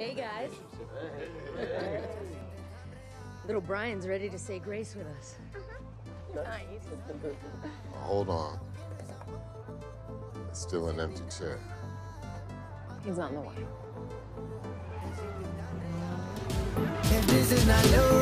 Hey, guys. Little Brian's ready to say grace with us. Nice. Hold on. It's still an empty chair. He's on the way. This is not love,